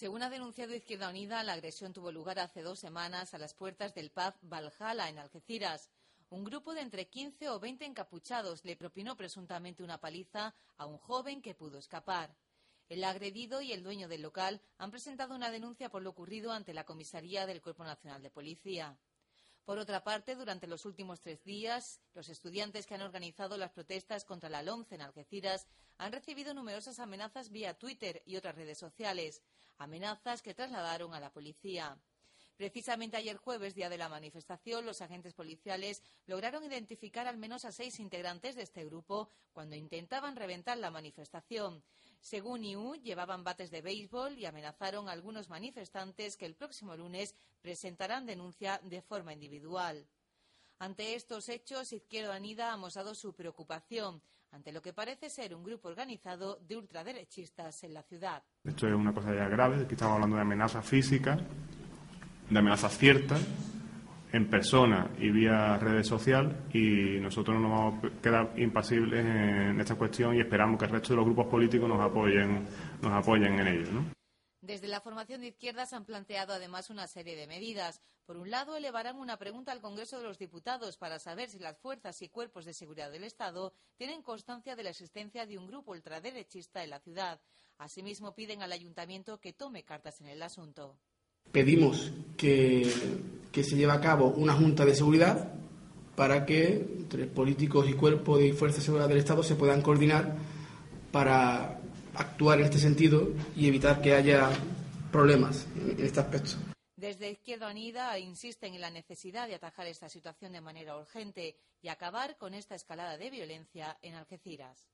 Según ha denunciado Izquierda Unida, la agresión tuvo lugar hace dos semanas a las puertas del pub Valhalla en Algeciras. Un grupo de entre 15 o 20 encapuchados le propinó presuntamente una paliza a un joven que pudo escapar. El agredido y el dueño del local han presentado una denuncia por lo ocurrido ante la comisaría del Cuerpo Nacional de Policía. Por otra parte, durante los últimos tres días, los estudiantes que han organizado las protestas contra la LOMCE en Algeciras han recibido numerosas amenazas vía Twitter y otras redes sociales, amenazas que trasladaron a la policía. Precisamente ayer jueves, día de la manifestación, los agentes policiales lograron identificar al menos a seis integrantes de este grupo cuando intentaban reventar la manifestación. Según IU, llevaban bates de béisbol y amenazaron a algunos manifestantes que el próximo lunes presentarán denuncia de forma individual. Ante estos hechos, Izquierda Unida ha mostrado su preocupación ante lo que parece ser un grupo organizado de ultraderechistas en la ciudad. Esto es una cosa ya grave, aquí estamos hablando de amenazas físicas de amenazas ciertas en persona y vía redes sociales y nosotros no nos vamos a quedar impasibles en esta cuestión y esperamos que el resto de los grupos políticos nos apoyen, nos apoyen en ello. Desde la formación de izquierdas han planteado además una serie de medidas. Por un lado, elevarán una pregunta al Congreso de los Diputados para saber si las fuerzas y cuerpos de seguridad del Estado tienen constancia de la existencia de un grupo ultraderechista en la ciudad. Asimismo, piden al Ayuntamiento que tome cartas en el asunto pedimos que, se lleve a cabo una junta de seguridad para que entre políticos y cuerpos de fuerzas de seguridad del Estado se puedan coordinar para actuar en este sentido y evitar que haya problemas en este aspecto. Desde Izquierda Unida insisten en la necesidad de atajar esta situación de manera urgente y acabar con esta escalada de violencia en Algeciras.